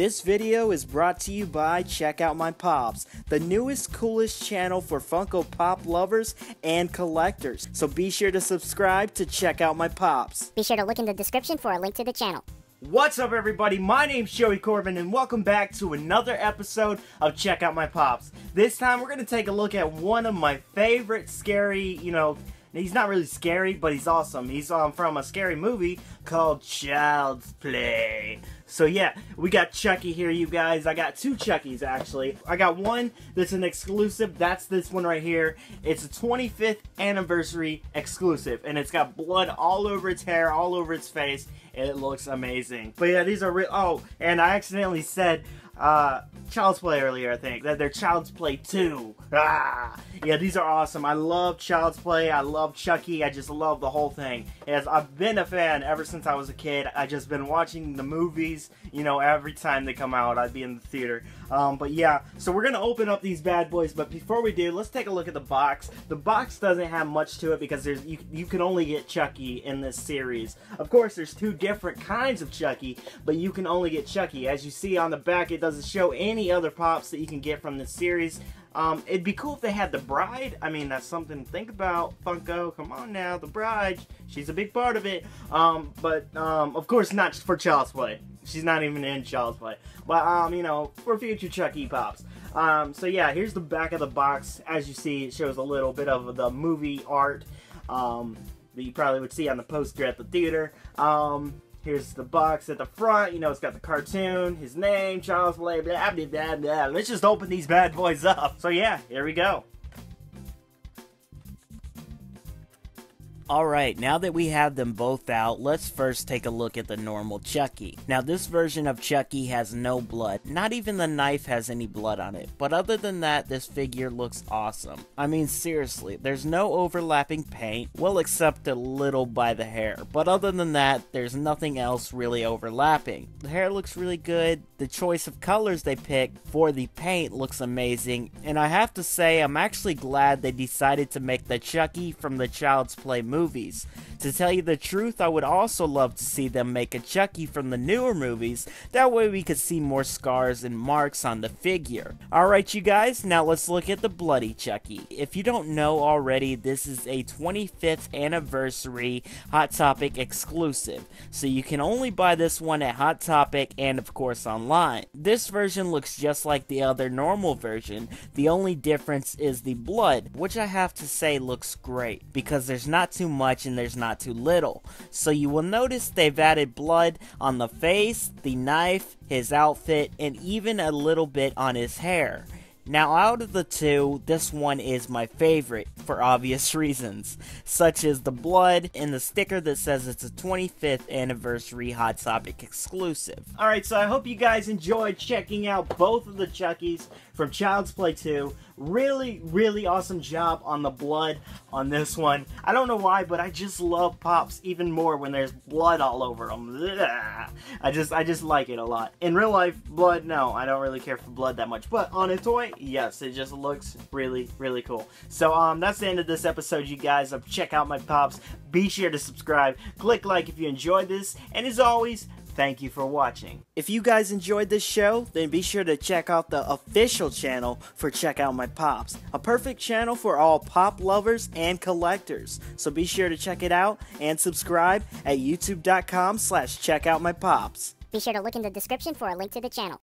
This video is brought to you by Check Out My Pops, the newest, coolest channel for Funko Pop lovers and collectors. So be sure to subscribe to Check Out My Pops. Be sure to look in the description for a link to the channel. What's up, everybody? My name's Joey Corbin, and welcome back to another episode of Check Out My Pops. This time, we're going to take a look at one of my favorite scary, you know, He's not really scary, but he's awesome. He's um, from a scary movie called Child's Play. So yeah, we got Chucky here, you guys. I got two Chuckies, actually. I got one that's an exclusive. That's this one right here. It's a 25th anniversary exclusive, and it's got blood all over its hair, all over its face. It looks amazing. But yeah, these are real. Oh, and I accidentally said uh, Child's Play earlier, I think. That they're Child's Play 2. Ah! Yeah, these are awesome. I love Child's Play. I love Chucky. I just love the whole thing. As I've been a fan ever since I was a kid. I just been watching the movies, you know, every time they come out. I'd be in the theater. Um, but yeah, so we're going to open up these bad boys. But before we do, let's take a look at the box. The box doesn't have much to it because there's you, you can only get Chucky in this series. Of course, there's two different kinds of Chucky, but you can only get Chucky. As you see on the back, it doesn't show any other pops that you can get from this series. Um, it'd be cool if they had the bride. I mean, that's something to think about. Funko, come on now, the bride. She's a big part of it. Um, but um, of course, not for Child's Play. She's not even in Child's Play. But um, you know, for future Chucky pops. Um, so yeah, here's the back of the box. As you see, it shows a little bit of the movie art um, that you probably would see on the poster at the theater. Um, Here's the box at the front. You know, it's got the cartoon, his name, Child's Play, blah, blah, blah, blah. Let's just open these bad boys up. So yeah, here we go. Alright, now that we have them both out, let's first take a look at the normal Chucky. Now this version of Chucky has no blood, not even the knife has any blood on it, but other than that, this figure looks awesome. I mean seriously, there's no overlapping paint, well except a little by the hair, but other than that, there's nothing else really overlapping. The hair looks really good, the choice of colors they picked for the paint looks amazing, and I have to say I'm actually glad they decided to make the Chucky from the Child's Play movie movies. To tell you the truth, I would also love to see them make a Chucky from the newer movies, that way we could see more scars and marks on the figure. Alright you guys, now let's look at the Bloody Chucky. If you don't know already, this is a 25th anniversary Hot Topic exclusive, so you can only buy this one at Hot Topic and of course online. This version looks just like the other normal version, the only difference is the blood, which I have to say looks great, because there's not too much and there's not too little. So you will notice they've added blood on the face, the knife, his outfit, and even a little bit on his hair. Now, out of the two, this one is my favorite for obvious reasons, such as the blood and the sticker that says it's a 25th anniversary Hot Topic exclusive. Alright, so I hope you guys enjoyed checking out both of the Chuckies from Child's Play 2. Really, really awesome job on the blood on this one. I don't know why, but I just love Pops even more when there's blood all over them. I just, I just like it a lot. In real life, blood, no, I don't really care for blood that much. But on a toy, yes, it just looks really, really cool. So, um, that's the end of this episode, you guys. Check out my Pops. Be sure to subscribe. Click like if you enjoyed this. And as always, Thank you for watching. If you guys enjoyed this show, then be sure to check out the official channel for Check Out My Pops, a perfect channel for all pop lovers and collectors. So be sure to check it out and subscribe at youtube.com slash checkoutmypops. Be sure to look in the description for a link to the channel.